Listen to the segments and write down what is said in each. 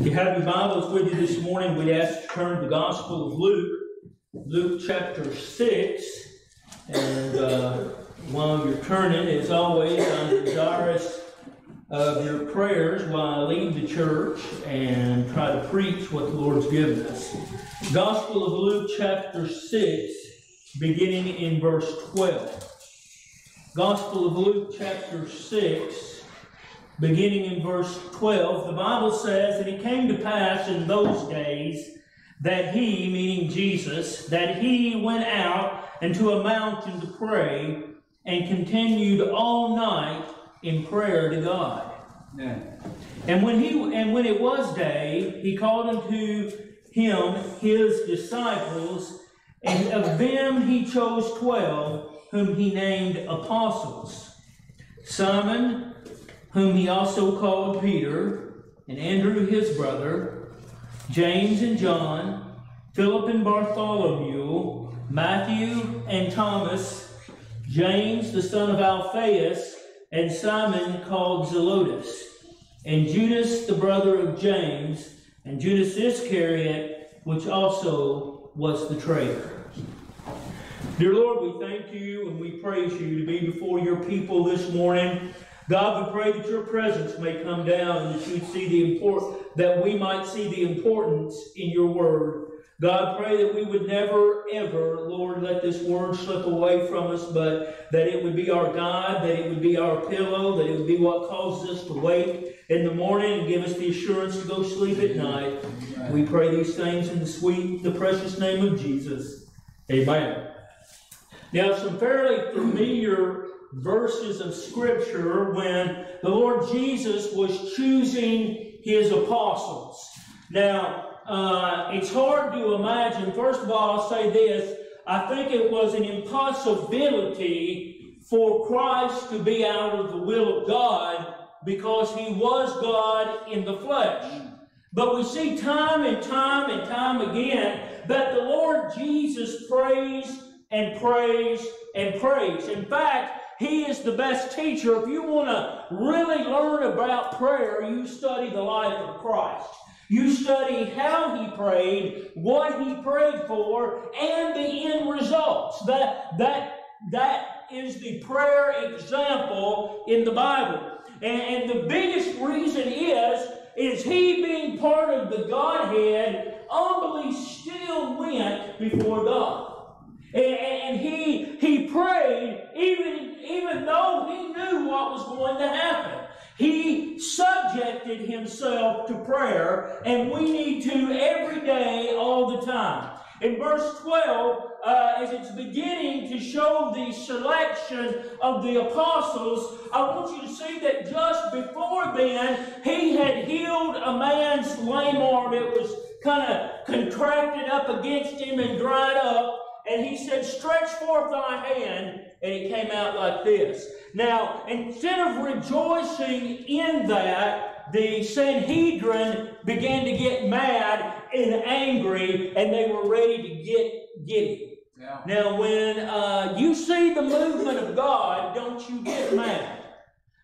If you have your Bibles with you this morning, we'd ask to turn to the Gospel of Luke, Luke chapter 6. And uh, while you're turning, as always, I'm desirous of your prayers while I leave the church and try to preach what the Lord's given us. Gospel of Luke chapter 6, beginning in verse 12. Gospel of Luke chapter 6 beginning in verse 12, the Bible says that it came to pass in those days that he, meaning Jesus, that he went out into a mountain to pray and continued all night in prayer to God. Yeah. And when he and when it was day, he called unto him his disciples, and of them he chose twelve, whom he named apostles. Simon, whom he also called Peter, and Andrew his brother, James and John, Philip and Bartholomew, Matthew and Thomas, James the son of Alphaeus, and Simon called Zelotes, and Judas the brother of James, and Judas Iscariot, which also was the traitor. Dear Lord, we thank you and we praise you to be before your people this morning. God, we pray that your presence may come down and that you'd see the import that we might see the importance in your word. God, pray that we would never, ever, Lord, let this word slip away from us, but that it would be our guide, that it would be our pillow, that it would be what causes us to wake in the morning and give us the assurance to go sleep at night. We pray these things in the sweet, the precious name of Jesus. Amen. Now, some fairly familiar verses of Scripture when the Lord Jesus was choosing his apostles. Now, uh, it's hard to imagine. First of all, I'll say this. I think it was an impossibility for Christ to be out of the will of God because he was God in the flesh. But we see time and time and time again that the Lord Jesus prays and prays and prays. In fact, he is the best teacher. If you want to really learn about prayer, you study the life of Christ. You study how he prayed, what he prayed for, and the end results. That, that, that is the prayer example in the Bible. And, and the biggest reason is, is he being part of the Godhead, unbelief still went before God. And, and he, he prayed even though he knew what was going to happen. He subjected himself to prayer, and we need to every day, all the time. In verse 12, uh, as it's beginning to show the selection of the apostles, I want you to see that just before then, he had healed a man's lame arm. It was kind of contracted up against him and dried up and he said, Stretch forth thy hand, and it came out like this. Now, instead of rejoicing in that, the Sanhedrin began to get mad and angry, and they were ready to get giddy. Yeah. Now, when uh, you see the movement of God, don't you get mad.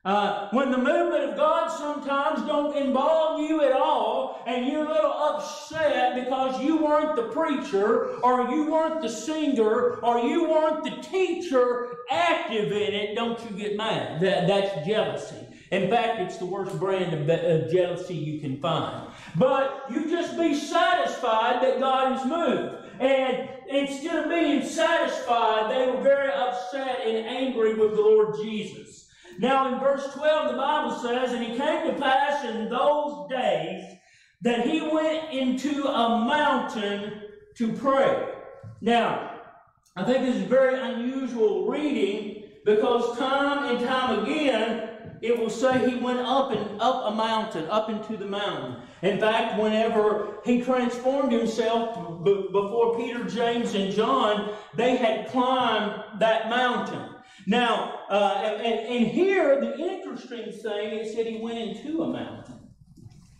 Uh, when the movement of God sometimes don't involve you at all, and you're a little upset because you weren't the preacher, or you weren't the singer, or you weren't the teacher active in it, don't you get mad. That, that's jealousy. In fact, it's the worst brand of, of jealousy you can find. But you just be satisfied that God has moved. And instead of being satisfied, they were very upset and angry with the Lord Jesus. Now, in verse 12, the Bible says, And it came to pass in those days that he went into a mountain to pray. Now, I think this is very unusual reading because time and time again it will say he went up and up a mountain, up into the mountain. In fact, whenever he transformed himself before Peter, James, and John, they had climbed that mountain. Now, uh, and, and here, the interesting thing is that he went into a mountain.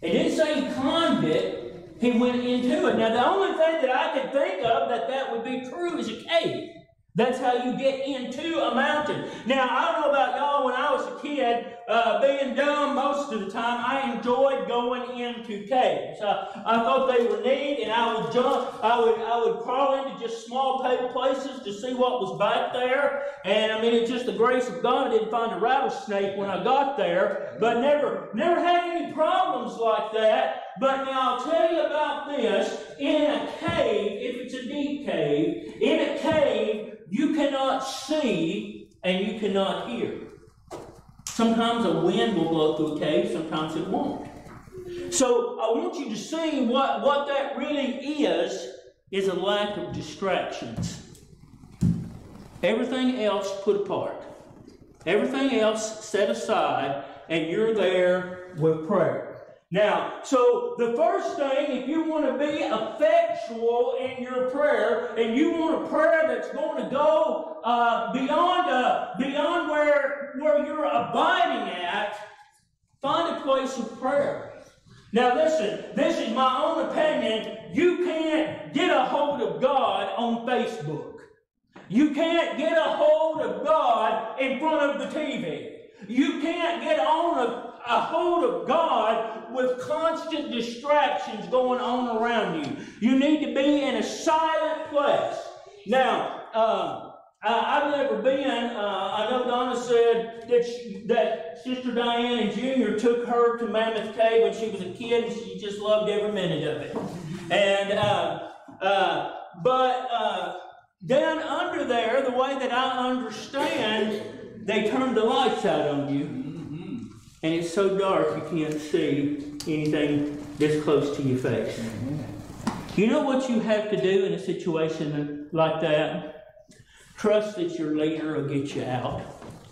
It didn't say he climbed it, he went into it. Now, the only thing that I could think of that that would be true is a cave. That's how you get into a mountain. Now, I don't know about y'all, when I was a kid, uh, being dumb most of the time, I enjoyed going into caves. Uh, I thought they were neat, and I would jump. I would I would crawl into just small places to see what was back there. And I mean, it's just the grace of God. I didn't find a rattlesnake when I got there, but never never had any problems like that. But now I'll tell you about this. In a cave, if it's a deep cave, in a cave, you cannot see and you cannot hear. Sometimes a wind will blow through a cave, sometimes it won't. So I want you to see what, what that really is, is a lack of distractions. Everything else put apart. Everything else set aside, and you're there with prayer. Now, so the first thing, if you want to be effectual in your prayer, and you want a prayer that's going to go uh, beyond uh, beyond where where you're abiding at, find a place of prayer. Now, listen, this is my own opinion. You can't get a hold of God on Facebook. You can't get a hold of God in front of the TV. You can't get on a a hold of God with constant distractions going on around you. You need to be in a silent place. Now, uh, I, have never been. Uh, I know Donna said that she, that Sister Diana Jr. took her to Mammoth Cave when she was a kid, and she just loved every minute of it. And uh, uh, but uh, down under there, the way that I understand, they turned the lights out on you and it's so dark you can't see anything this close to your face. Mm-hmm. You know what you have to do in a situation like that? Trust that your leader will get you out.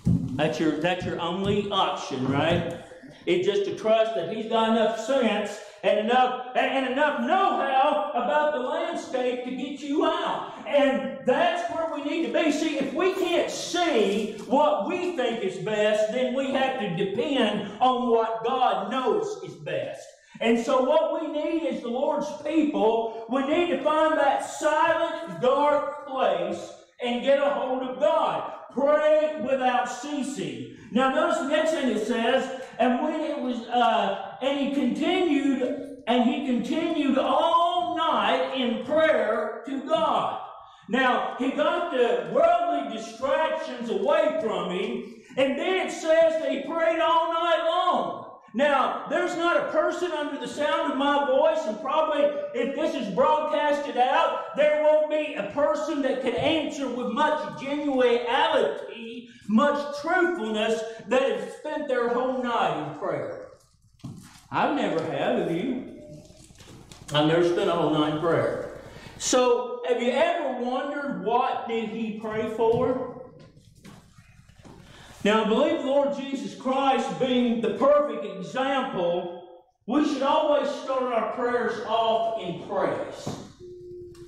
That's your, that's your only option, right? It's just to trust that he's got enough sense and enough and, enough know-how about the landscape to get you out. And that's where we need to be. See, if we can't see what we think is best, then we have to depend on what God knows is best. And so, what we need is the Lord's people. We need to find that silent, dark place and get a hold of God. Pray without ceasing. Now, notice the next thing it says, and when it was, uh, and he continued, and he continued all night in prayer to God. Now, he got the worldly distractions away from him, and then it says that he prayed all night long. Now, there's not a person under the sound of my voice, and probably if this is broadcasted out, there won't be a person that can answer with much genuality, much truthfulness, that has spent their whole night in prayer. I never have, have you? I've never spent a whole night in prayer. So, have you ever wondered what did he pray for? Now, I believe the Lord Jesus Christ being the perfect example, we should always start our prayers off in praise.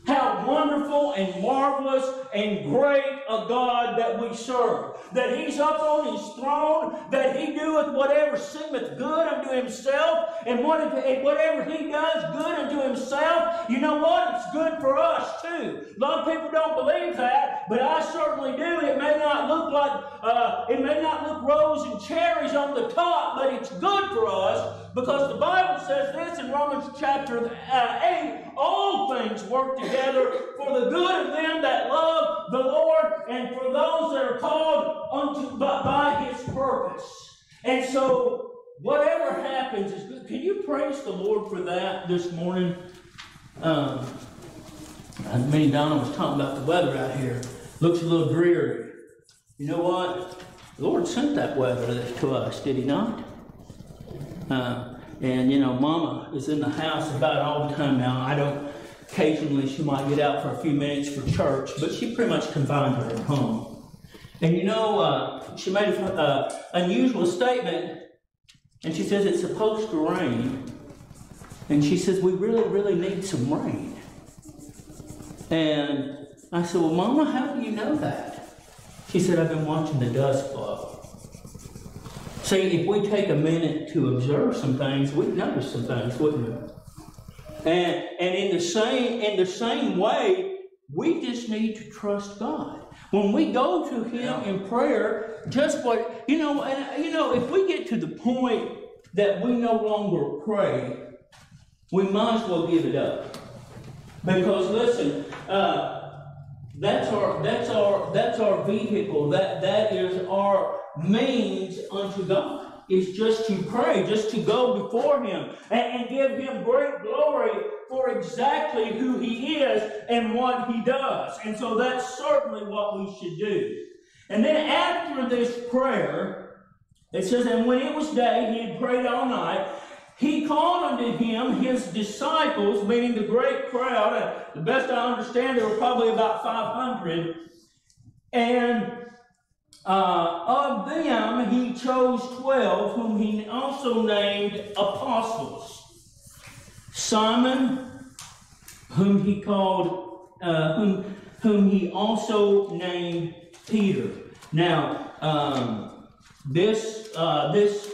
How wonderful and marvelous and great a God that we serve. That He's up on His throne, that He doeth whatever seemeth good unto Himself, and whatever He does good unto Himself, you know what? It's good for us too. A lot of people don't believe that, but I certainly do. It may not look like, uh, it may not look rose and cherries on the top, but it's good for us because the Bible says this in Romans chapter uh, 8 all things work together for the good of them that love the Lord and for those that are called unto by, by his purpose. And so, whatever happens is good. Can you praise the Lord for that this morning? Um, me and Donna was talking about the weather out here. Looks a little dreary. You know what? The Lord sent that weather to us, did He not? Uh, and you know, Mama is in the house about all the time now. I don't. Occasionally, she might get out for a few minutes for church, but she pretty much confined to her at home. And you know, uh, she made an uh, unusual statement, and she says it's supposed to rain, and she says we really, really need some rain. And I said, Well, Mama, how do you know that? She said, I've been watching the dust flow. See, if we take a minute to observe some things, we'd notice some things, wouldn't we? And, and in the same in the same way, we just need to trust God. When we go to Him in prayer, just what you know, and you know, if we get to the point that we no longer pray, we might as well give it up. Because listen, uh, that's our that's our that's our vehicle. That that is our means unto God. Is just to pray, just to go before Him and, and give Him great glory for exactly who He is and what He does. And so that's certainly what we should do. And then after this prayer, it says, And when it was day, he had prayed all night. He called unto him his disciples, meaning the great crowd. The best I understand, there were probably about 500. And uh, of them he chose 12, whom he also named apostles. Simon, whom he called, uh, whom, whom he also named Peter. Now, um, this uh, this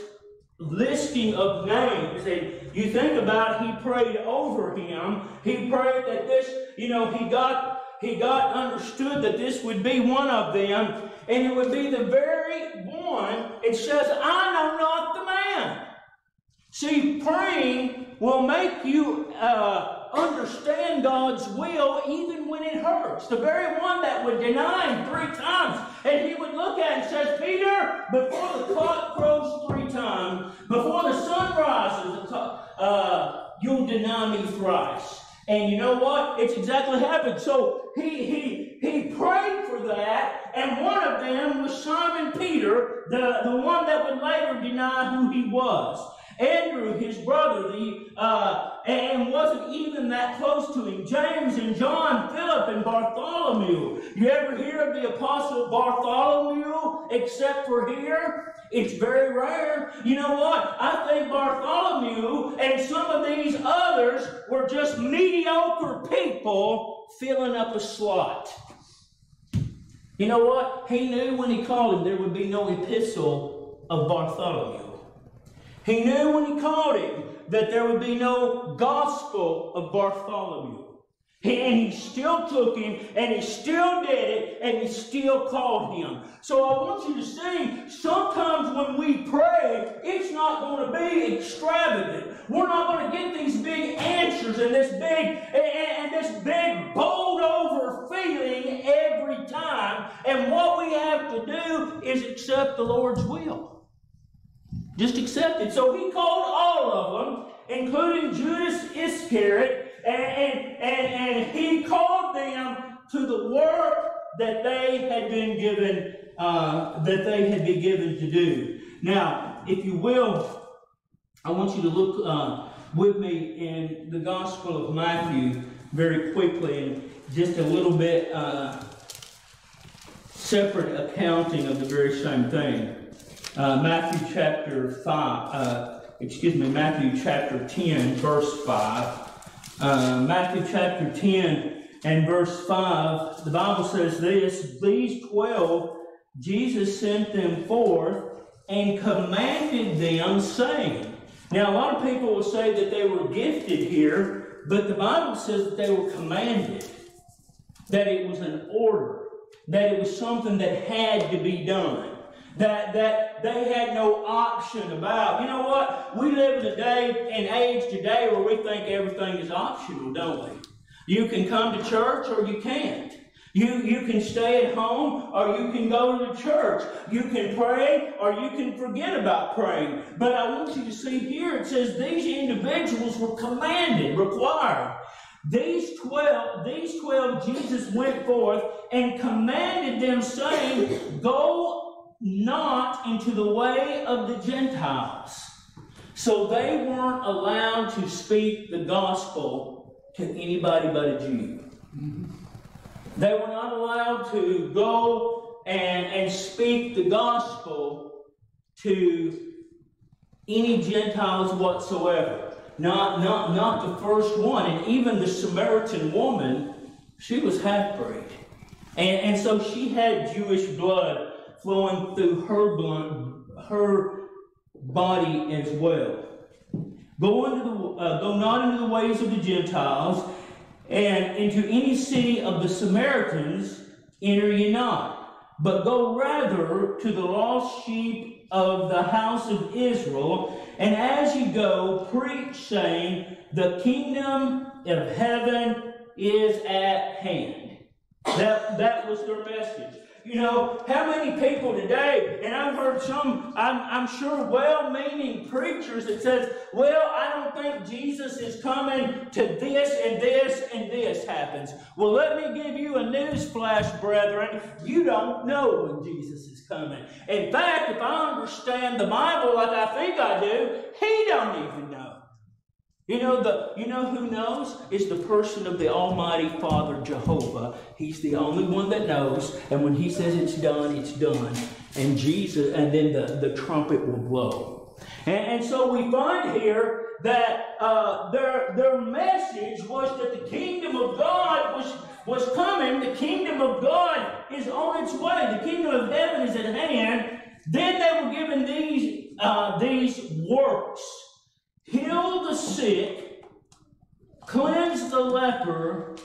listing of names, and you think about, he prayed over him. He prayed that this, you know, he got he got understood that this would be one of them, and it would be the very one. It says, "I know not the man." See, praying will make you. Uh, understand God's will even when it hurts. The very one that would deny him three times. And he would look at and says, Peter, before the clock crows three times, before the sun rises, uh, you'll deny me thrice. And you know what? It's exactly happened. So he he he prayed for that, and one of them was Simon Peter, the, the one that would later deny who he was. Andrew, his brother, the uh, and wasn't even that close to him. James and John, Philip and Bartholomew. You ever hear of the apostle Bartholomew except for here? It's very rare. You know what? I think Bartholomew and some of these others were just mediocre people filling up a slot. You know what? He knew when he called him there would be no epistle of Bartholomew. He knew when he called him that there would be no gospel of Bartholomew. and he still took him, and he still did it, and he still called him. So I want you to see, sometimes when we pray, it's not going to be extravagant. We're not going to get these big answers and this big and, and this big bowled over feeling every time. And what we have to do is accept the Lord's will. Just accept it. So he called all of them, including Judas Iscariot, and, and, and, and he called them to the work that they had been given, uh, that they had been given to do. Now, if you will, I want you to look uh, with me in the Gospel of Matthew very quickly and just a little bit uh, separate accounting of the very same thing. Uh, Matthew chapter 5, uh, excuse me, Matthew chapter 10, verse 5. Uh, Matthew chapter 10 and verse 5, the Bible says this These 12, Jesus sent them forth and commanded them, saying, Now, a lot of people will say that they were gifted here, but the Bible says that they were commanded, that it was an order, that it was something that had to be done that, that they had no option about. You know what? We live in a day and age today where we think everything is optional, don't we? You can come to church or you can't. You, you can stay at home or you can go to the church. You can pray or you can forget about praying. But I want you to see here it says these individuals were commanded, required. These twelve, these twelve, Jesus went forth and commanded them, saying, Go not into the way of the Gentiles. So they weren't allowed to speak the gospel to anybody but a Jew. They were not allowed to go and, and speak the gospel to any Gentiles whatsoever. Not, not, not the first one. And even the Samaritan woman, she was half breed. And, and so she had Jewish blood flowing through her blood, her body as well. Go, into the, uh, go not into the ways of the Gentiles, and into any city of the Samaritans enter ye not. but go rather to the lost sheep of the house of Israel. And as you go, preach, saying, The kingdom of heaven is at hand. That, that was their message. You know, how many people today, and I've heard some, I'm, I'm sure, well meaning preachers that says, well, I don't think Jesus is coming to this and this and this happens. Well, let me give you a news flash, brethren. You don't know when Jesus is coming. In fact, if I understand the Bible like I think I do, he don't even know. You know, the, you know who knows? Is the person of the Almighty Father Jehovah. He's the only one that knows. And when he says it's done, it's done. And Jesus, and then the, the trumpet will blow. And, and so we find here that uh, their, their message was that the kingdom of God was, was coming. The kingdom of God is on its way. The kingdom of heaven is at hand. Then they were given these, uh, these works heal the sick, cleanse the leper,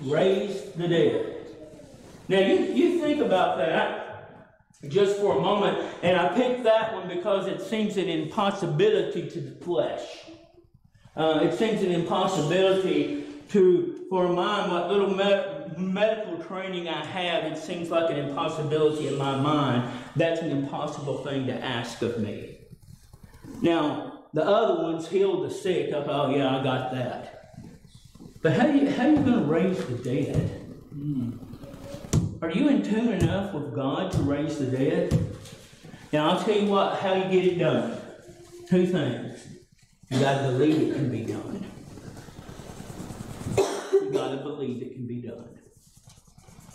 raise the dead. Now, you, you think about that just for a moment, and I picked that one because it seems an impossibility to the flesh. Uh, it seems an impossibility to, for mind, what little med- medical training I have, it seems like an impossibility in my mind. That's an impossible thing to ask of me. Now, the other ones healed the sick. Thought, oh, yeah, I got that. But how you, how are you going to raise the dead? Hmm. Are you in tune enough with God to raise the dead? Now, I'll tell you what, how you get it done. Two things. You got to believe it can be done. You got to believe it can be done.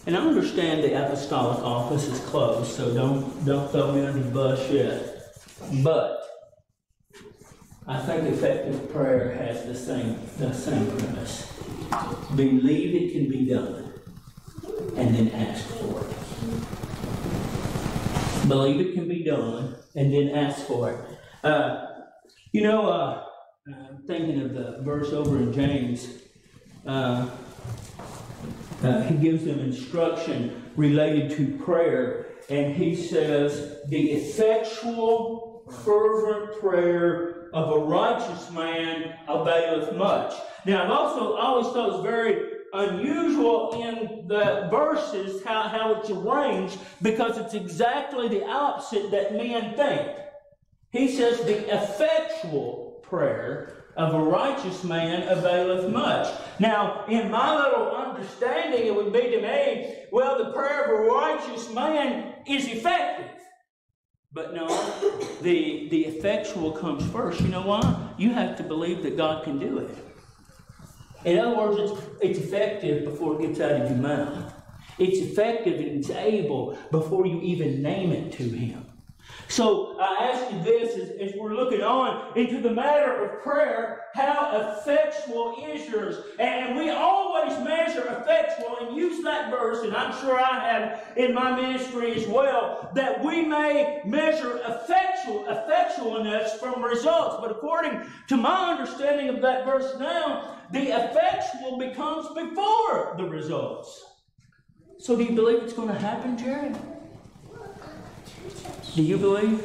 And I understand the apostolic office is closed, so don't don't throw me under the bus yet. But I think effective prayer has the same, the same premise. Believe it can be done, and then ask for it. Believe it can be done, and then ask for it. Uh, you know, uh, I'm thinking of the verse over in James. Uh, uh, he gives them instruction related to prayer, and he says, The effectual, fervent prayer of a righteous man availeth much. Now, I've also always thought it was very unusual in the verses how, how it's arranged because it's exactly the opposite that men think. He says, The effectual prayer of a righteous man availeth much. Now, in my little understanding, it would be to me, well, the prayer of a righteous man is effective. But no, the, the effectual comes first. You know why? You have to believe that God can do it. In other words, it's, it's effective before it gets out of your mouth. It's effective and it's able before you even name it to Him. So I ask you this as, as, we're looking on into the matter of prayer, how effectual is yours? And we always measure effectual and use that verse, and I'm sure I have in my ministry as well, that we may measure effectual effectualness from results. But according to my understanding of that verse now, the effectual becomes before the results. So do you believe it's going to happen, Jared? Do you believe?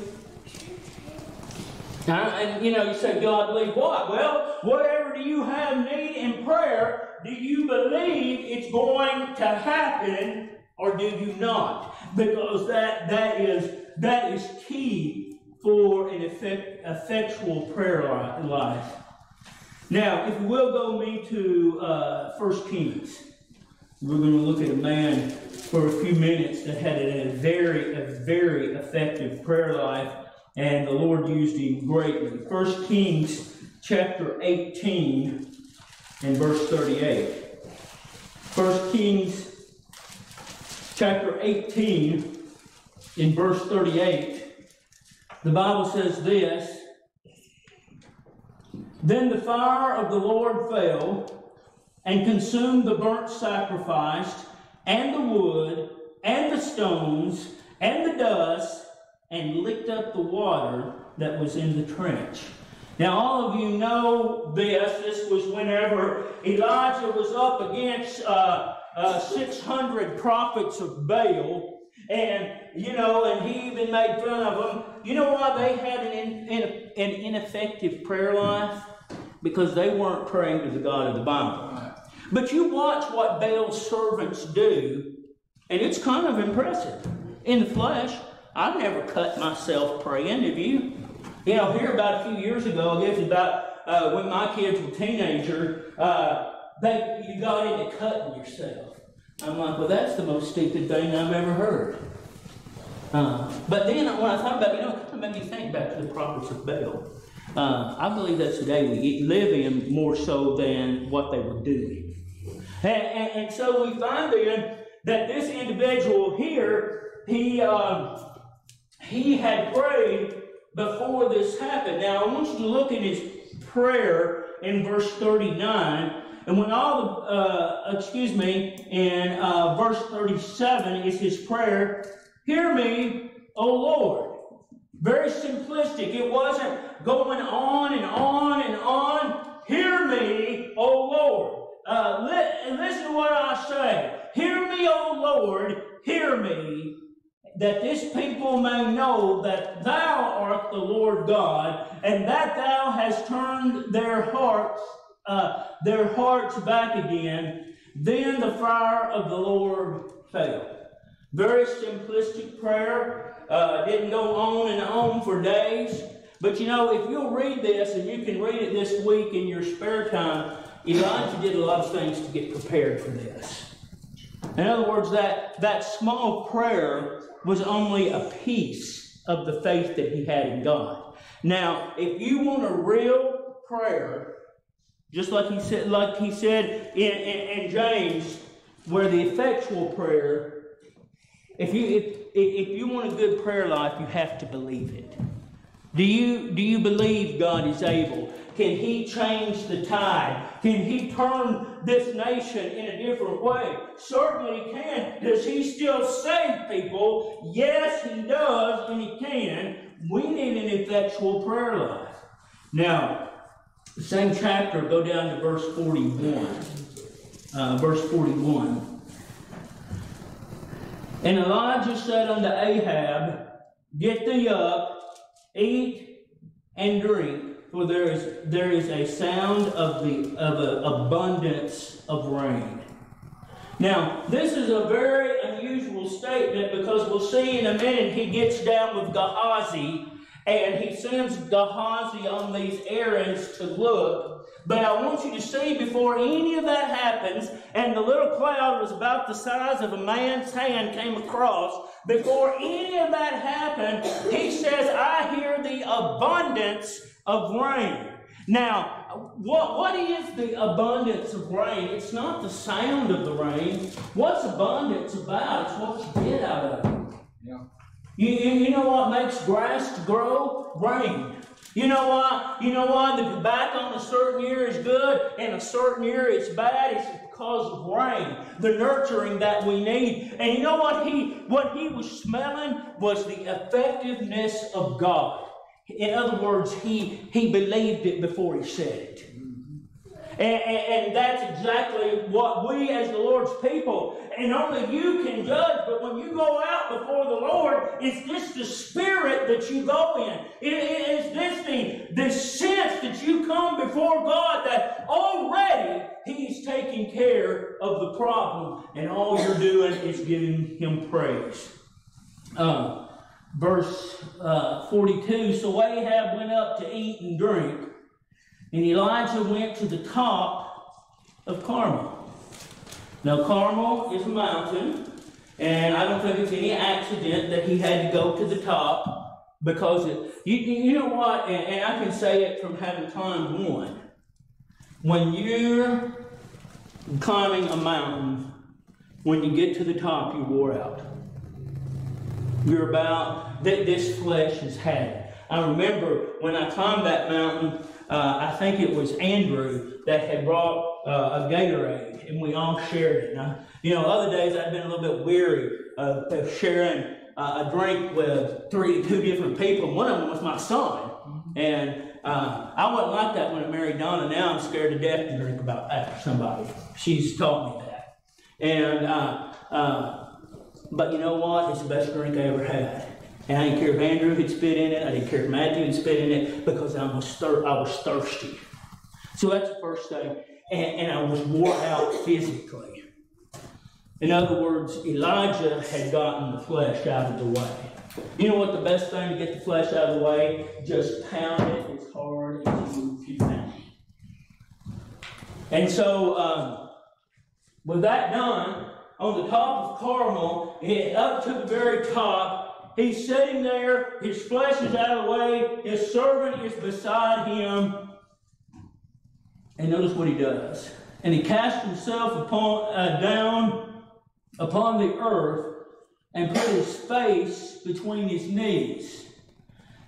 Now, and you know, you say, God, believe what? Well, whatever do you have need in prayer, do you believe it's going to happen or do you not? Because that that is that is key for an effect, effectual prayer life. Now, if you will go me to uh, 1 Kings. We're going to look at a man for a few minutes that had a very, a very effective prayer life, and the Lord used him greatly. First Kings chapter 18 and verse 38. First Kings chapter 18 in verse 38. The Bible says this Then the fire of the Lord fell and consumed the burnt sacrifice, and the wood, and the stones, and the dust, and licked up the water that was in the trench. Now, all of you know this. This was whenever Elijah was up against uh, uh, 600 prophets of Baal. And, you know, and he even made fun of them. You know why they had an, in, in, an ineffective prayer life? Because they weren't praying to the God of the Bible. But you watch what Baal's servants do, and it's kind of impressive. In the flesh, I've never cut myself praying, have you? You know, here about a few years ago, I guess about uh, when my kids were teenagers, uh, they, you got into cutting yourself. I'm like, well, that's the most stupid thing I've ever heard. Uh, but then when I thought about it, you know, it kind of made me think back to the prophets of Baal. Uh, I believe that's the day we live in more so than what they were doing. And, and, and so we find then that this individual here, he, uh, he had prayed before this happened. Now, I want you to look at his prayer in verse 39. And when all the, uh, excuse me, in uh, verse 37 is his prayer, Hear me, O Lord. Very simplistic. It wasn't going on and on and on. Hear me, O Lord. Uh, li- listen to what I say. Hear me, O Lord. Hear me, that this people may know that thou art the Lord God, and that thou hast turned their hearts, uh, their hearts back again. Then the fire of the Lord fell. Very simplistic prayer. Uh, didn't go on and on for days. But you know, if you'll read this, and you can read it this week in your spare time, Elijah did a lot of things to get prepared for this. In other words, that, that small prayer was only a piece of the faith that he had in God. Now, if you want a real prayer, just like he said, like he said in, in, in James, where the effectual prayer if you, if, if you want a good prayer life, you have to believe it. Do you, do you believe God is able? Can He change the tide? Can He turn this nation in a different way? Certainly He can. Does He still save people? Yes, He does, and He can. We need an effectual prayer life. Now, same chapter, go down to verse 41. Uh, verse 41. And Elijah said unto Ahab, Get thee up, eat and drink, for there is there is a sound of the of an abundance of rain. Now, this is a very unusual statement because we'll see in a minute he gets down with Gehazi and he sends Gehazi on these errands to look but I want you to see before any of that happens, and the little cloud was about the size of a man's hand came across, before any of that happened, he says, I hear the abundance of rain. Now, what, what is the abundance of rain? It's not the sound of the rain. What's abundance about? It's what you get out of it. Yeah. You, you know what makes grass grow? Rain. You know why? You know why the back on a certain year is good and a certain year it's bad? It's because of rain, the nurturing that we need. And you know what he what he was smelling was the effectiveness of God. In other words, he he believed it before he said it. And, and, and, that's exactly what we as the Lord's people, and only you can judge, but when you go out before the Lord, is this the spirit that you go in? Is this the, the sense that you come before God that already He's taking care of the problem, and all you're doing is giving Him praise? Uh, verse uh, 42 So Ahab went up to eat and drink. And Elijah went to the top of Carmel. Now, Carmel is a mountain, and I don't think it's any accident that he had to go to the top because it, you, you know what, and, and I can say it from having climbed one. When you're climbing a mountain, when you get to the top, you wore out. You're about, that this flesh has had. I remember when I climbed that mountain, uh, I think it was Andrew that had brought uh, a Gatorade, and we all shared it. Now, you know, other days I've been a little bit weary of, of sharing uh, a drink with three, two different people. One of them was my son, and uh, I wasn't like that when I married Donna. Now I'm scared to death to drink about after somebody. She's taught me that, and uh, uh, but you know what? It's the best drink I ever had. And I didn't care if Andrew had spit in it, I didn't care if Matthew had spit in it, because I was, thir- I was thirsty. So that's the first thing. And, and I was wore out physically. In other words, Elijah had gotten the flesh out of the way. You know what the best thing to get the flesh out of the way? Just pound it as hard as you can. And so, um, with that done, on the top of Carmel, up to the very top, he's sitting there, his flesh is out of the way, his servant is beside him. And notice what he does. And he casts himself upon uh, down upon the earth and put his face between his knees.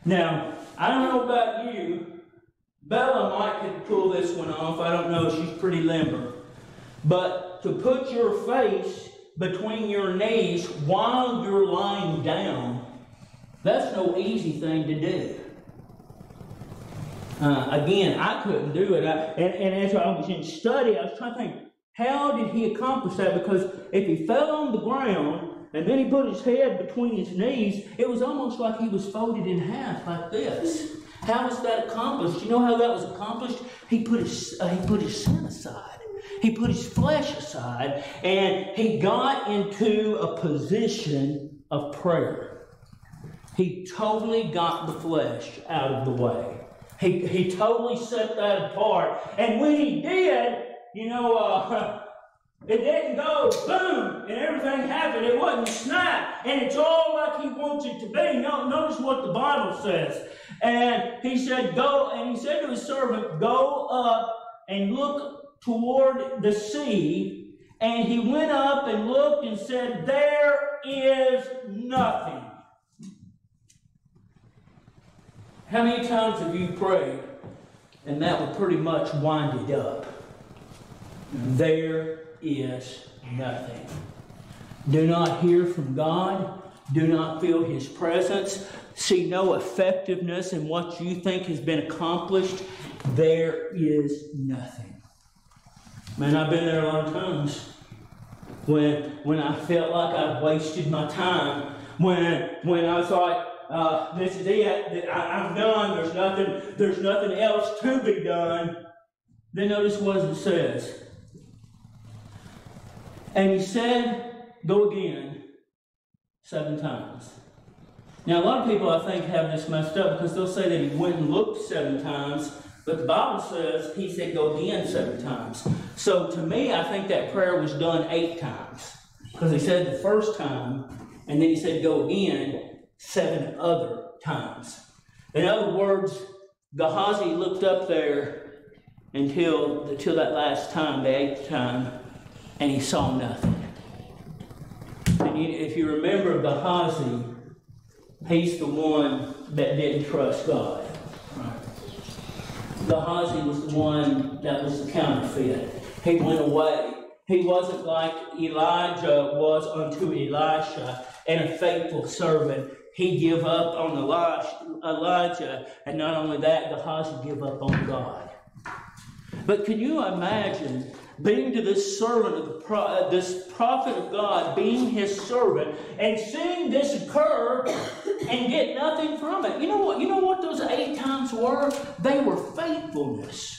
Now, I don't know about you. Bella might could pull this one off. I don't know. She's pretty limber. But to put your face between your knees while you're lying down, that's no easy thing to do. Uh, again, I couldn't do it. I, and, and as I was in study, I was trying to think, how did he accomplish that? Because if he fell on the ground and then he put his head between his knees, it was almost like he was folded in half like this. How was that accomplished? You know how that was accomplished? He put his, uh, he put his sin aside. He put his flesh aside and he got into a position of prayer. He totally got the flesh out of the way. He, he totally set that apart. And when he did, you know, uh, it didn't go boom and everything happened. It wasn't snap. And it's all like he wants it to be. No, notice what the Bible says. And he said, Go, and he said to his servant, Go up and look toward the sea. And he went up and looked and said, There is nothing. How many times have you prayed and that would pretty much wind it up? There is nothing. Do not hear from God. Do not feel His presence. See no effectiveness in what you think has been accomplished. There is nothing. Man, I've been there a lot of times when, when I felt like I've wasted my time. When, when I was like, uh, this is it. I, am done. There's nothing. There's nothing else to be done. Then notice what it says. And he said, Go again seven times. Now, a lot of people, I think, have this messed up because they'll say that he went and looked seven times, but the Bible says he said, Go again seven times. So to me, I think that prayer was done eight times because he said the first time, and then he said, Go again seven other times. In other words, Gehazi looked up there until, until that last time, the eighth time, and he saw nothing. And if you remember Gehazi, he's the one that didn't trust God. Gehazi was the one that was the counterfeit. He went away. He wasn't like Elijah was unto Elisha and a faithful servant. He give up on Elijah, and not only that, Gehazi give up on God. But can you imagine being to this servant of the pro- uh, this prophet of God, being his servant, and seeing this occur and get nothing from it. You know what? You know what those eight times were? They were faithfulness.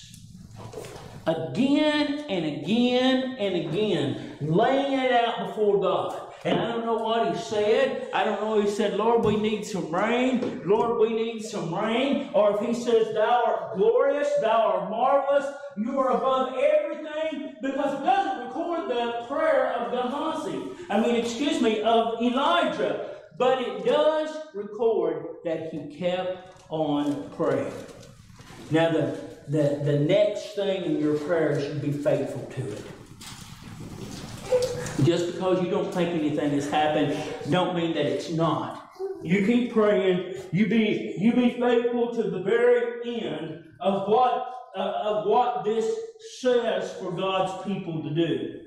Again and again and again, laying it out before God. And I don't know what he said. I don't know he said, Lord, we need some rain. Lord, we need some rain. Or if he says, Thou art glorious, thou art marvelous, you are above everything, because it doesn't record the prayer of Gehazi. I mean, excuse me, of Elijah. But it does record that he kept on praying. Now, the, the, the next thing in your prayer should be faithful to it. Just because you don't think anything has happened, don't mean that it's not. You keep praying. You be you be faithful to the very end of what uh, of what this says for God's people to do.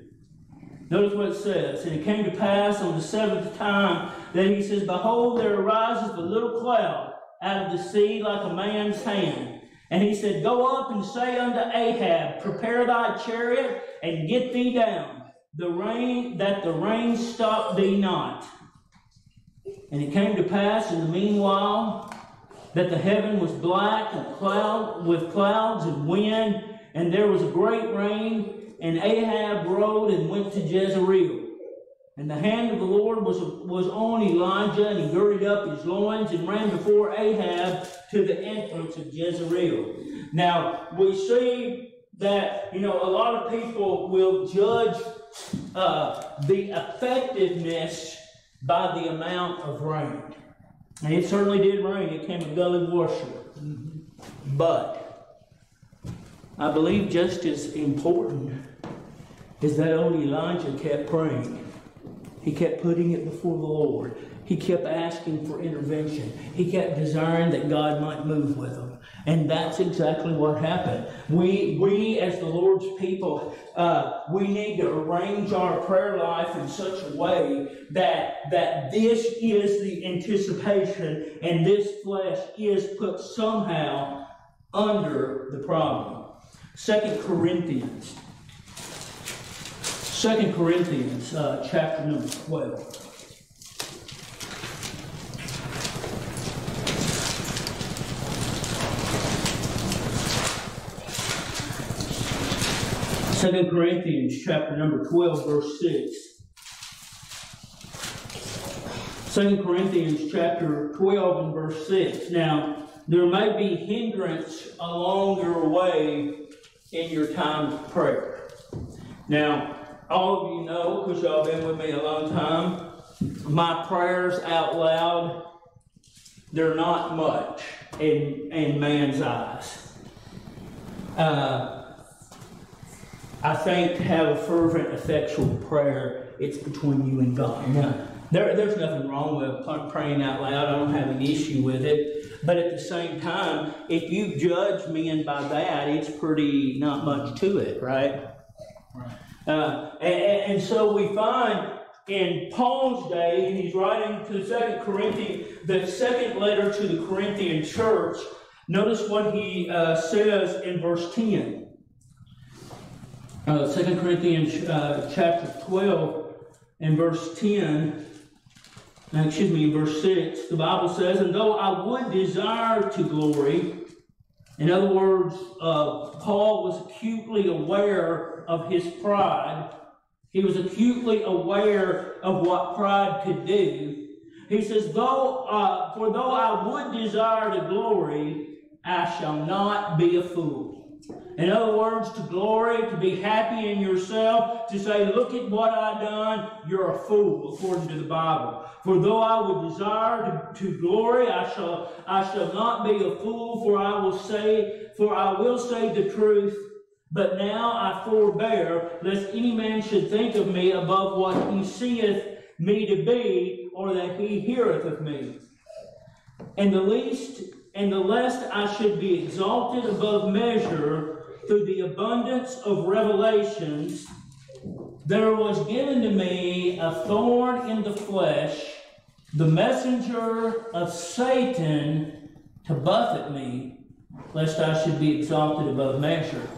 Notice what it says. And it came to pass on the seventh time that he says, Behold, there arises a little cloud out of the sea like a man's hand. And he said, Go up and say unto Ahab, Prepare thy chariot and get thee down the rain that the rain stopped thee not. And it came to pass in the meanwhile that the heaven was black and cloud with clouds and wind, and there was a great rain, and Ahab rode and went to Jezreel. And the hand of the Lord was, was on Elijah, and he girded up his loins and ran before Ahab to the entrance of Jezreel. Now, we see that, you know, a lot of people will judge uh, the effectiveness by the amount of rain. And it certainly did rain. It came a gully washer. But I believe just as important is that old Elijah kept praying. He kept putting it before the Lord. He kept asking for intervention. He kept desiring that God might move with him. And that's exactly what happened. We, we as the Lord's people, uh, we need to arrange our prayer life in such a way that, that this is the anticipation and this flesh is put somehow under the problem. Second Corinthians. Second Corinthians, uh, chapter number 12. Second Corinthians chapter number 12, verse 6. Second Corinthians chapter 12 and verse 6. Now, there may be hindrance along your way in your time of prayer. Now, all of you know, because y'all been with me a long time, my prayers out loud, they're not much in, in man's eyes. Uh, I think to have a fervent, effectual prayer, it's between you and God. Now, there, there's nothing wrong with praying out loud. I don't have an issue with it. But at the same time, if you judge men by that, it's pretty not much to it, right? Right. Uh, and, and so we find in Paul's day, and he's writing to the Second Corinthian, the second letter to the Corinthian church. Notice what he uh, says in verse 10 uh, 2 Corinthians uh, chapter 12 and verse 10, uh, excuse me, verse 6, the Bible says, And though I would desire to glory, in other words, uh, Paul was acutely aware of his pride. He was acutely aware of what pride could do. He says, though, uh, For though I would desire to glory, I shall not be a fool in other words, to glory, to be happy in yourself, to say, look at what I've done, you're a fool, according to the Bible. For though I would desire to, to glory, I shall, I shall not be a fool, for I will say, for I will say the truth. But now I forbear, lest any man should think of me above what he seeth me to be, or that he heareth of me. And the least and the lest I should be exalted above measure through the abundance of revelations, there was given to me a thorn in the flesh, the messenger of Satan to buffet me, lest I should be exalted above measure.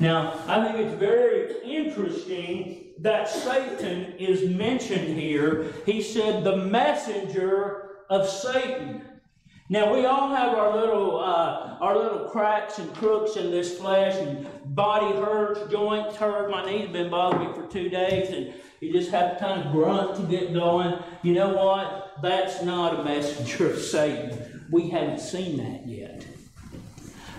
Now, I think it's very interesting that Satan is mentioned here. He said, the messenger of Satan. Now we all have our little uh, our little cracks and crooks in this flesh, and body hurts, joints hurt. My knee's been bothering me for two days, and you just have to kind of grunt to get going. You know what? That's not a messenger of Satan. We haven't seen that yet.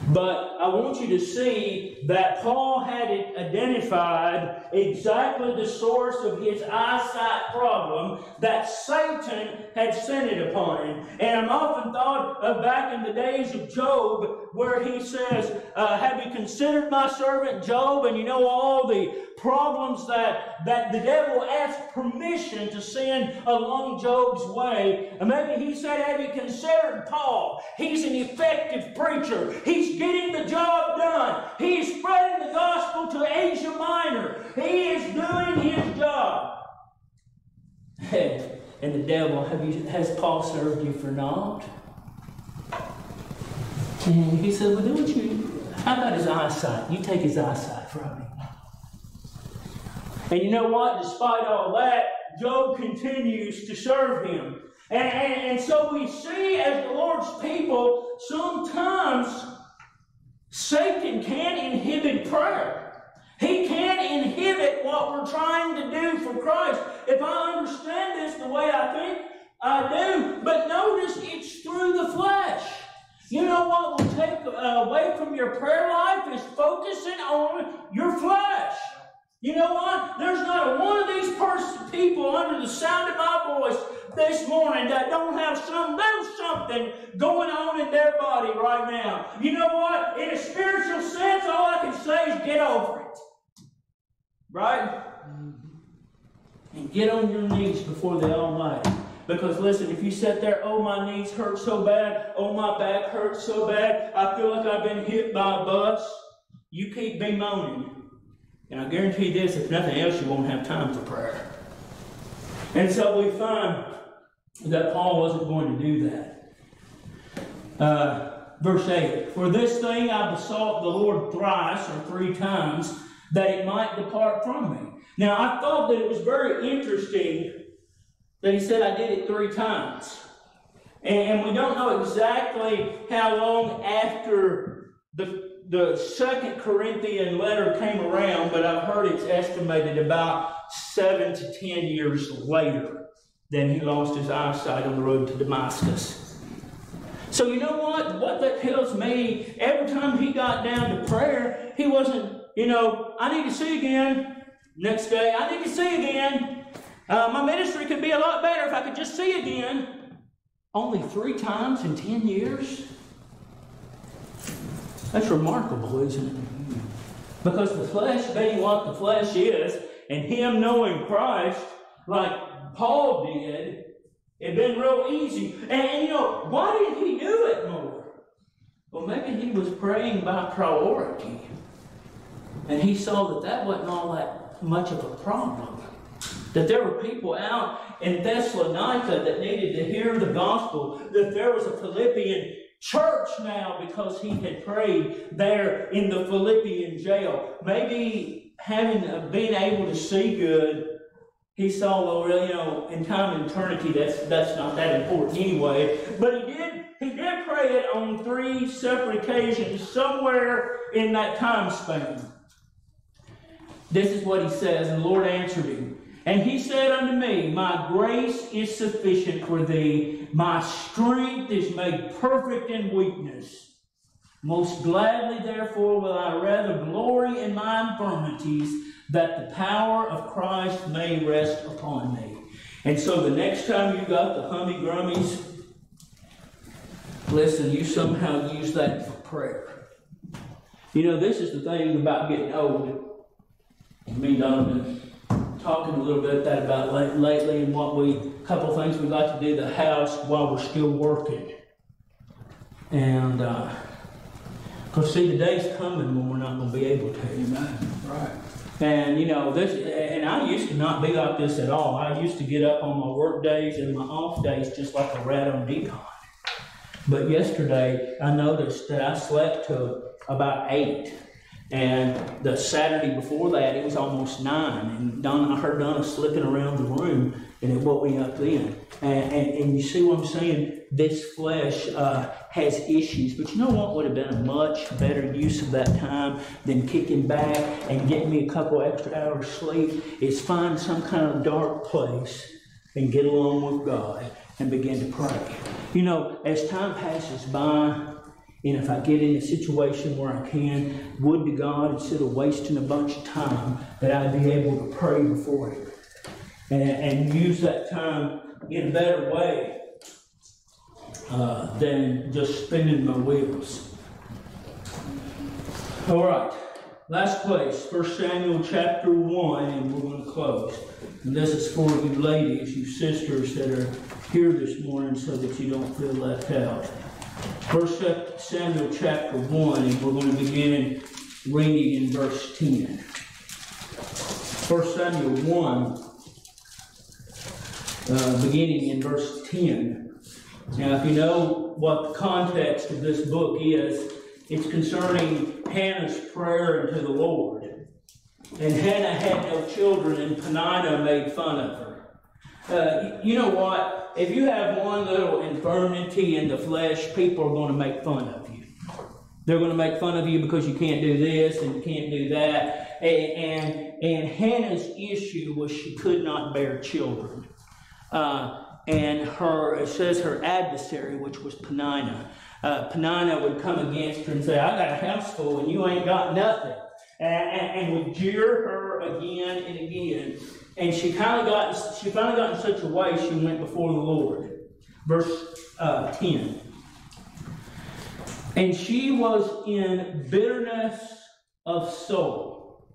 But I want you to see that Paul had identified exactly the source of his eyesight problem that Satan had sent it upon him. And I'm often thought of back in the days of Job where he says, uh, Have you considered my servant Job? And you know all the problems that, that the devil asked permission to send along Job's way. And maybe he said, Have you considered Paul? He's an effective preacher. He's getting the job done. He's spreading the gospel to Asia Minor. He is doing his job. and the devil, have you, has Paul served you for naught? And he said, Well, do what you, how about his eyesight? You take his eyesight from him. And you know what? Despite all that, Job continues to serve him. And, and, and so we see as the Lord's people, sometimes Satan can inhibit prayer. He can inhibit what we're trying to do for Christ. If I understand this the way I think I do, but notice it's through the flesh. You know what will take uh, away from your prayer life is focusing on your flesh. You know what? There's not one of these person, people under the sound of my voice this morning that don't have some little something going on in their body right now. You know what? In a spiritual sense, all I can say is get over it. Right? And get on your knees before the Almighty. Because listen, if you sit there, oh, my knees hurt so bad, oh, my back hurts so bad, I feel like I've been hit by a bus, you keep bemoaning. And I guarantee this, if nothing else, you won't have time for prayer. And so we find that Paul wasn't going to do that. Uh, verse 8 For this thing I besought the Lord thrice or three times that it might depart from me. Now I thought that it was very interesting that he said I did it three times. And, we don't know exactly how long after the, the second Corinthian letter came around, but I've heard it's estimated about seven to ten years later. Then he lost his eyesight on the road to Damascus. So you know what? What that tells me, every time he got down to prayer, he wasn't, you know, I need to see again. Next day, I need to see again. Uh, my ministry could be a lot better if I could just see again. Only three times in ten years? That's remarkable, isn't it? Because the flesh being what the flesh is, and him knowing Christ, like Paul did, it'd been real easy. And, and you know, why did he do it more? Well, maybe he was praying by priority. And he saw that that wasn't all that much of a problem. That there were people out in Thessalonica that needed to hear the gospel. That there was a Philippian church now because he had prayed there in the Philippian jail. Maybe having uh, been able to see good he saw, well, you know, in time and eternity, that's that's not that important anyway. But he did he did pray it on three separate occasions, somewhere in that time span. This is what he says, and the Lord answered him. And he said unto me, My grace is sufficient for thee, my strength is made perfect in weakness. Most gladly, therefore, will I rather glory in my infirmities that the power of Christ may rest upon me. And so the next time you got the hummy grummies, listen, you somehow use that for prayer. You know, this is the thing about getting old. Me Donovan talking a little bit that about lately and what we, a couple things we like to do the house while we're still working. And, uh, because see, the day's coming when we're not going to be able to. Amen. Right. And you know this, and I used to not be like this at all. I used to get up on my work days and my off days just like a rat on d-CON. But yesterday, I noticed that I slept to about eight, and the Saturday before that, it was almost nine. And Donna, I heard Donna slipping around the room, and it woke me up then. And, and, and you see what I'm saying? This flesh uh, has issues. But you know what would have been a much better use of that time than kicking back and getting me a couple extra hours sleep? Is find some kind of dark place and get along with God and begin to pray. You know, as time passes by, and if I get in a situation where I can, would to God, instead of wasting a bunch of time, that I'd be able to pray before Him and, and use that time in a better way uh, than just spinning my wheels. All right, last place, 1 Samuel chapter 1, and we're going to close. And this is for you ladies, you sisters that are here this morning so that you don't feel left out. First Samuel chapter 1, and we're going to begin reading in verse 10. 1 Samuel 1, uh, beginning in verse 10. Now, if you know what the context of this book is, it's concerning Hannah's prayer unto the Lord. And Hannah had no children, and Peninnah made fun of her. Uh, you know what? If you have one little infirmity in the flesh, people are going to make fun of you. They're going to make fun of you because you can't do this and you can't do that. And, and, and Hannah's issue was she could not bear children. Uh, and her, it says her adversary, which was Peninnah, uh, Peninnah would come against her and say, I got a house full and you ain't got nothing. And, and, and would jeer her again and again. And she kind of got, she finally got in such a way she went before the Lord. Verse uh, 10. And she was in bitterness of soul.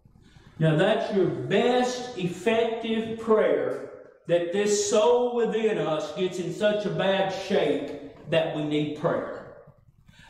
Now that's your best effective prayer that this soul within us gets in such a bad shape that we need prayer.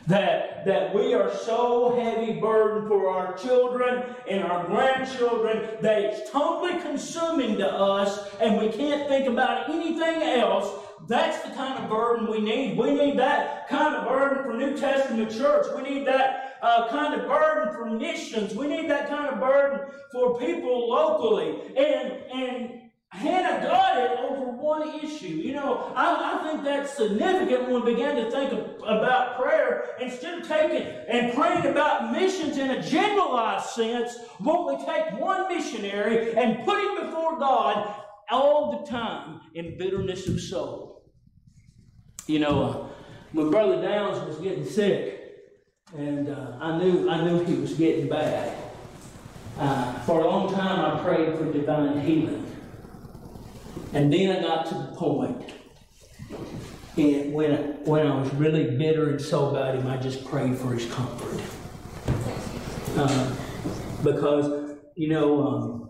That, that we are so heavy burden for our children and our grandchildren that it's totally consuming to us and we can't think about anything else. That's the kind of burden we need. We need that kind of burden for New Testament church. We need that uh, kind of burden for missions. We need that kind of burden for people locally. And, and Hannah got it over one issue. You know, I, I think that's significant when we begin to think of, about prayer. Instead of taking and praying about missions in a generalized sense, won't we take one missionary and put him before God all the time in bitterness of soul? You know, uh, when Brother Downs was getting sick, and uh, I knew I knew he was getting bad. Uh, for a long time, I prayed for divine healing. And then I got to the point, and when, when I was really bitter and so about him, I just prayed for his comfort. Uh, because, you know, um,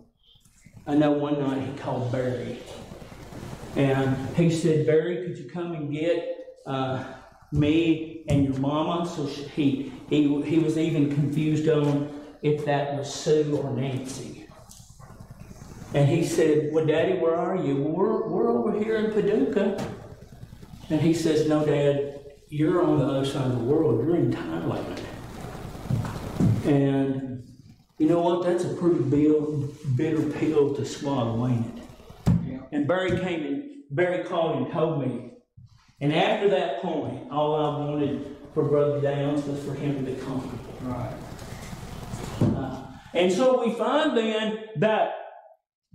I know one night he called Barry, and he said, Barry, could you come and get uh, me and your mama? So she, he, he, he was even confused on if that was Sue or Nancy. And he said, Well, Daddy, where are you? Well, we're, we're over here in Paducah. And he says, No, Dad, you're on the other side of the world. You're in Thailand. And you know what? That's a pretty bitter pill to swallow, ain't it? Yeah. And Barry came and Barry called and told me. And after that point, all I wanted for Brother Downs was for him to come. Right. Uh, and so we find then that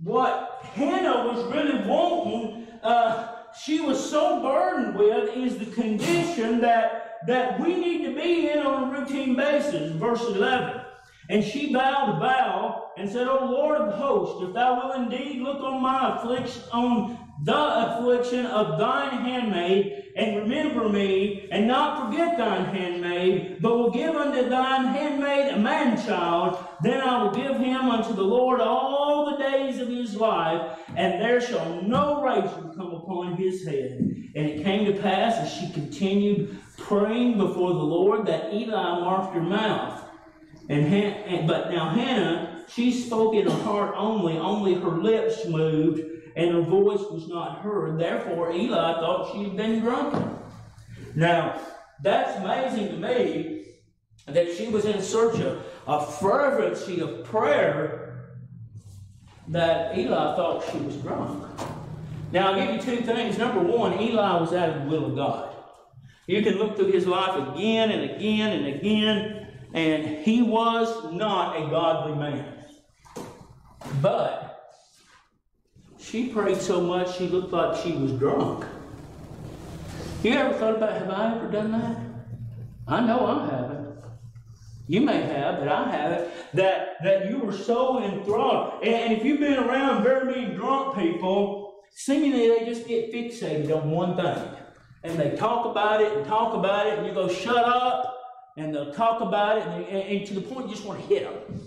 what Hannah was really wanting, uh, she was so burdened with, is the condition that, that we need to be in on a routine basis. Verse 11. And she vowed a vow and said, O Lord of hosts, if thou wilt indeed look on my affliction, on the affliction of thine handmaid, and remember me, and not forget thine handmaid, but will give unto thine handmaid a man child, then I will give him unto the Lord all days of his life, and there shall no razor come upon his head. And it came to pass as she continued praying before the Lord that Eli marked her mouth. And, and but now Hannah, she spoke in her heart only, only her lips moved and her voice was not heard. Therefore, Eli thought she had been drunken. Now, that's amazing to me that she was in search of a fervency of prayer that Eli thought she was drunk. Now, I'll give you two things. Number one, Eli was out of the will of God. You can look through his life again and again and again, and he was not a godly man. But she prayed so much she looked like she was drunk. You ever thought about, have I ever done that? I know I haven't. You may have, but I haven't. That, that you were so enthralled. And, and if you've been around very many drunk people, seemingly they just get fixated on one thing. And they talk about it and talk about it, and you go, shut up. And they'll talk about it, and, and, and to the point you just want to hit them.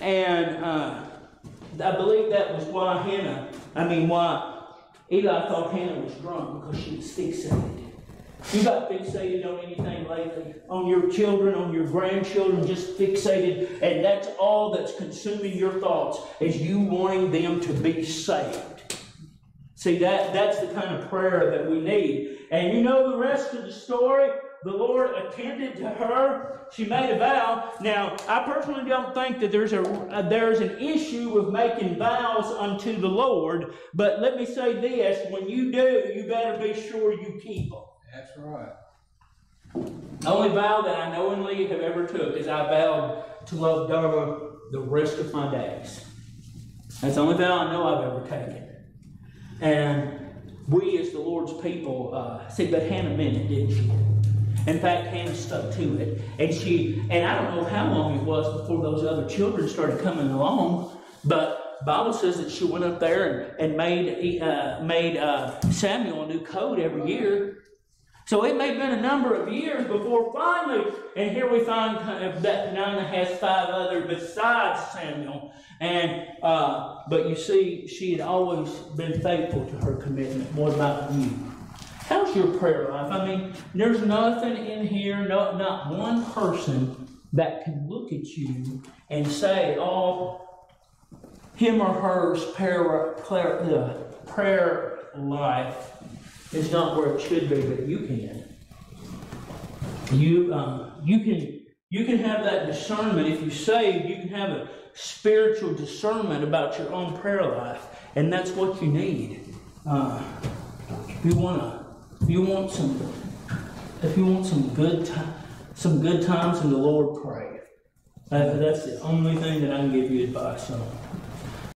And, uh, I believe that was why Hannah, I mean, why Eli thought Hannah was drunk because she was fixated. You got fixated on anything lately? On your children, on your grandchildren, just fixated, and that's all that's consuming your thoughts is you wanting them to be saved. See, that, that's the kind of prayer that we need. And you know the rest of the story? the Lord attended to her. She made a vow. Now, I personally don't think that there's a uh, there's an issue with making vows unto the Lord. But let me say this: when you do, you better be sure you keep them. That's right. The only vow that I knowingly have ever took is I vowed to love Dara the rest of my days. That's the only vow I know I've ever taken. And we, as the Lord's people, uh, see, but Hannah meant it, didn't she? In fact, Hannah stuck to it, and she, and I don't know how long it was before those other children started coming along, but Bible says that she went up there and, and made uh, made uh, Samuel a new coat every year. So it may have been a number of years before finally, and here we find that Peninnah has five other besides Samuel. And uh, but you see, she had always been faithful to her commitment. What about you? How's your prayer life? I mean, there's nothing in here, no, not one person that can look at you and say, "Oh, him or her's prayer, prayer, uh, prayer life is not where it should be, but you can. You um, you can you can have that discernment if you save. You can have a spiritual discernment about your own prayer life, and that's what you need. Uh, if you want to, if you want some, if you want some good time, some good times in the Lord, pray. Uh, that's the only thing that I can give you advice on.